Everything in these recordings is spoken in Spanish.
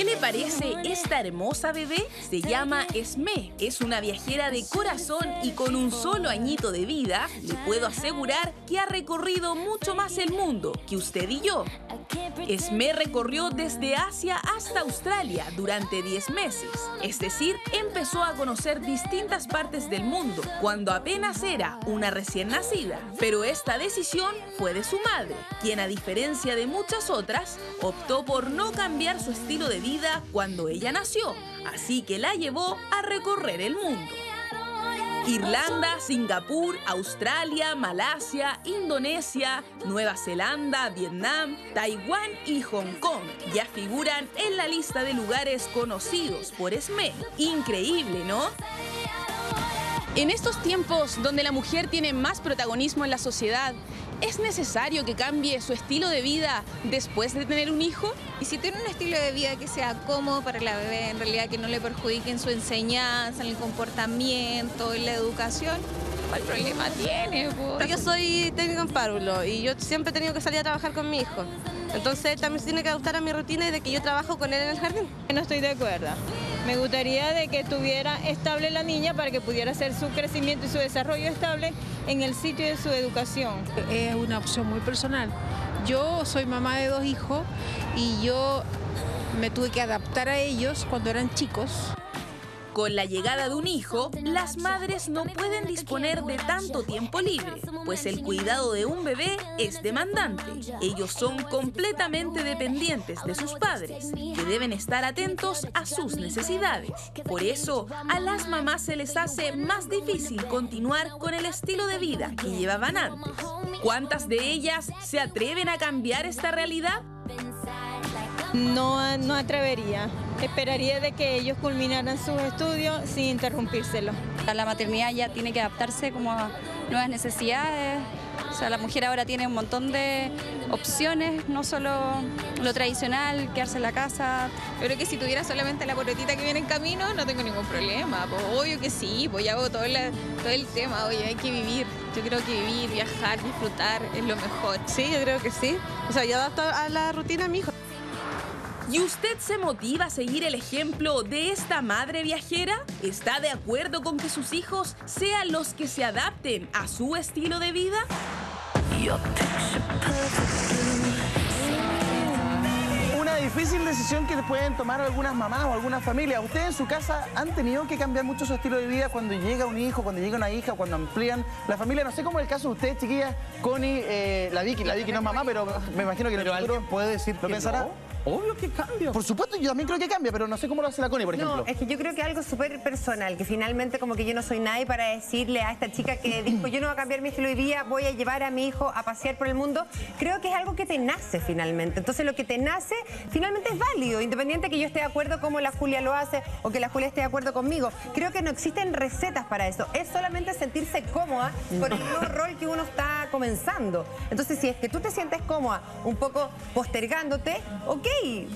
¿Qué le parece esta hermosa bebé? Se llama Esme. Es una viajera de corazón y con un solo añito de vida, le puedo asegurar que ha recorrido mucho más el mundo que usted y yo. Esme recorrió desde Asia hasta Australia durante 10 meses. Es decir, empezó a conocer distintas partes del mundo cuando apenas era una recién nacida. Pero esta decisión fue de su madre, quien a diferencia de muchas otras, optó por no cambiar su estilo de vida cuando ella nació, así que la llevó a recorrer el mundo. Irlanda, Singapur, Australia, Malasia, Indonesia, Nueva Zelanda, Vietnam, Taiwán y Hong Kong ya figuran en la lista de lugares conocidos por SME. Increíble, ¿no? En estos tiempos donde la mujer tiene más protagonismo en la sociedad, ¿Es necesario que cambie su estilo de vida después de tener un hijo? Y si tiene un estilo de vida que sea cómodo para la bebé, en realidad que no le perjudique en su enseñanza, en el comportamiento, en la educación, ¿cuál problema tiene? Yo soy técnico en párvulo y yo siempre he tenido que salir a trabajar con mi hijo. Entonces también se tiene que adoptar a mi rutina y de que yo trabajo con él en el jardín. No estoy de acuerdo. Me gustaría de que estuviera estable la niña para que pudiera hacer su crecimiento y su desarrollo estable en el sitio de su educación. Es una opción muy personal. Yo soy mamá de dos hijos y yo me tuve que adaptar a ellos cuando eran chicos. Con la llegada de un hijo, las madres no pueden disponer de tanto tiempo libre, pues el cuidado de un bebé es demandante. Ellos son completamente dependientes de sus padres, que deben estar atentos a sus necesidades. Por eso, a las mamás se les hace más difícil continuar con el estilo de vida que llevaban antes. ¿Cuántas de ellas se atreven a cambiar esta realidad? No, no atrevería. Esperaría de que ellos culminaran sus estudios sin interrumpírselo. La maternidad ya tiene que adaptarse como a nuevas necesidades. O sea, la mujer ahora tiene un montón de opciones, no solo lo tradicional, quedarse en la casa. Yo creo que si tuviera solamente la porotita que viene en camino, no tengo ningún problema. Pues, obvio que sí, pues ya hago todo, todo el tema, oye, hay que vivir. Yo creo que vivir, viajar, disfrutar es lo mejor. Sí, yo creo que sí. O sea, yo adapto a la rutina a mi hijo. ¿Y usted se motiva a seguir el ejemplo de esta madre viajera? ¿Está de acuerdo con que sus hijos sean los que se adapten a su estilo de vida? Una difícil decisión que pueden tomar algunas mamás o algunas familias. ¿Ustedes en su casa han tenido que cambiar mucho su estilo de vida cuando llega un hijo, cuando llega una hija, cuando amplían la familia? No sé cómo es el caso de ustedes, chiquillas, Connie, eh, la Vicky. La Vicky no es mamá, pero me imagino que pero alguien puede decir ¿Lo pensará? Obvio que cambia. Por supuesto, yo también creo que cambia, pero no sé cómo lo hace la Connie, por ejemplo. No, es que yo creo que algo súper personal, que finalmente como que yo no soy nadie para decirle a esta chica que dijo, yo no voy a cambiar mi estilo de vida, voy a llevar a mi hijo a pasear por el mundo. Creo que es algo que te nace finalmente. Entonces lo que te nace finalmente es válido, independiente que yo esté de acuerdo como la Julia lo hace o que la Julia esté de acuerdo conmigo. Creo que no existen recetas para eso. Es solamente sentirse cómoda con el nuevo rol que uno está comenzando. Entonces si es que tú te sientes cómoda un poco postergándote, ok,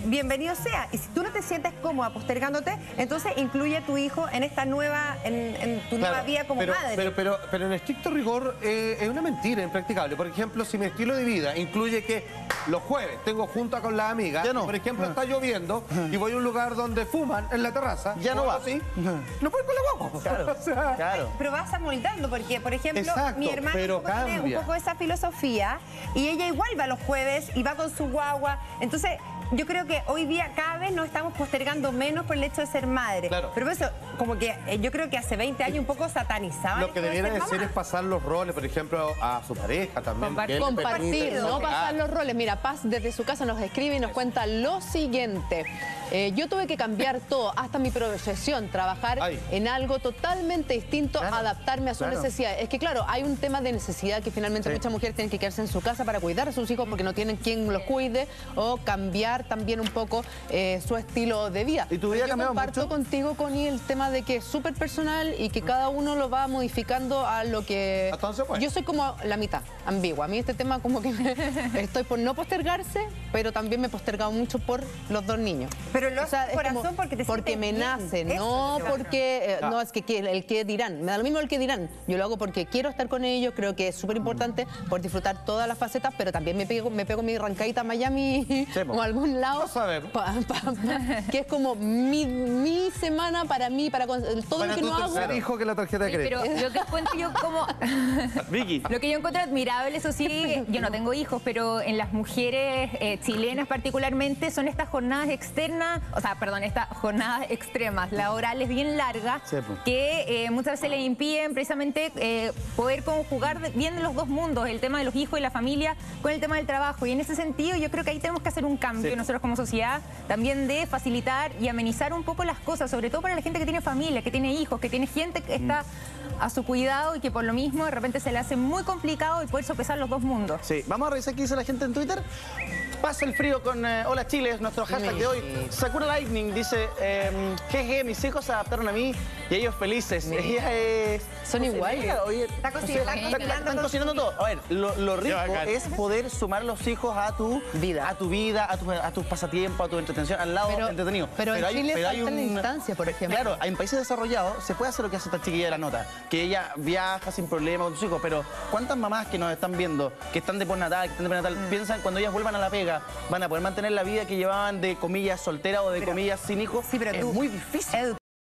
bienvenido sea. Y si tú no te sientes cómoda postergándote, entonces incluye a tu hijo en esta nueva, en, tu nueva vida como madre. Pero, pero, pero en estricto rigor eh, es una mentira impracticable. Por ejemplo, si mi estilo de vida incluye que los jueves tengo junta con las amigas, no. por ejemplo, está lloviendo y voy a un lugar donde fuman en la terraza, ya no va. Así, no puedo con la guagua. Claro, claro. Pero vas amoldando, porque, por ejemplo, mi hermana tiene un poco esa filosofía y ella igual va los jueves y va con su guagua. Entonces, yo creo que hoy día cada vez nos estamos postergando menos por el hecho de ser madre. Claro. Pero eso, como que eh, yo creo que hace 20 años un poco satanizaba. Lo que debiera decir es pasar los roles, por ejemplo, a su pareja también. Compartir, no pasar los roles. Mira, Paz desde su casa nos escribe y nos cuenta lo siguiente. Eh, yo tuve que cambiar todo, hasta mi profesión, trabajar en algo totalmente distinto, adaptarme a sus necesidades. Es que claro, hay un tema de necesidad que finalmente muchas mujeres tienen que quedarse en su casa para cuidar a sus hijos porque no tienen quien los cuide o cambiar también un poco eh, su estilo de vida. ¿Y tu vida Yo comparto contigo, Connie, el tema tema de que es súper personal y que cada uno lo va modificando a lo que... Yo soy como la mitad, ambigua. A mí este tema como que me- estoy por no postergarse, pero también me he postergado mucho por los dos niños. Pero lo O sea, de como- corazón porque te Porque me sientes bien. nace, Eso no porque... eh, no, es que, el que dirán. Me da lo mismo el que dirán. Yo lo hago porque quiero estar con ellos, creo que es súper importante por disfrutar todas las facetas, pero también me pego, me pego mi rancadita a Miami o a algún lado. pa- pa- pa- que es como mi, mi semana para mí, para con- todo Para lo que no hago. tercer hijo que la tarjeta de crédito. Pero lo que encuentro yo como... Vicky. Lo que yo encuentro admirable, eso sí, yo no tengo hijos, pero en las mujeres eh, chilenas particularmente son estas jornadas externas, o sea, perdón, estas jornadas extremas, laborales bien largas, Sí, pues. que eh, muchas veces les impiden precisamente eh, poder conjugar bien los dos mundos, el tema de los hijos y la familia con el tema del trabajo. Y en ese sentido yo creo que ahí tenemos que hacer un cambio Sí. nosotros como sociedad, también de facilitar y amenizar un poco las cosas, sobre todo para la gente que tiene familia, que tiene hijos, que tiene gente que está a su cuidado y que por lo mismo de repente se le hace muy complicado el poder sopesar los dos mundos. Sí, vamos a revisar qué dice la gente en Twitter. Pasa el frío con eh, Hola Chile, es nuestro hashtag de hoy. Sakura Lightning dice, eh, jeje, mis hijos se adaptaron a mí y ellos felices. Ella es... Son iguales. Oye, Está cocinando, está- está está- están cocinando todo. A ver, lo, lo rico es poder sumar los hijos a tu Vida. a tu vida, a, tu- a tus pasatiempos, a tu entretención, al lado Pero- entretenido. pero en Chile falta la instancia, por ejemplo. Claro, en países desarrollados se puede hacer lo que hace esta chiquilla de la nota, que ella viaja sin problema con sus hijos, pero ¿cuántas mamás que nos están viendo, que están de postnatal, que están de prenatal, Mm. piensan cuando ellas vuelvan a la pega, van a poder mantener la vida que llevaban de comillas soltera o de comillas sin hijos? Sí, pero es tú- muy difícil.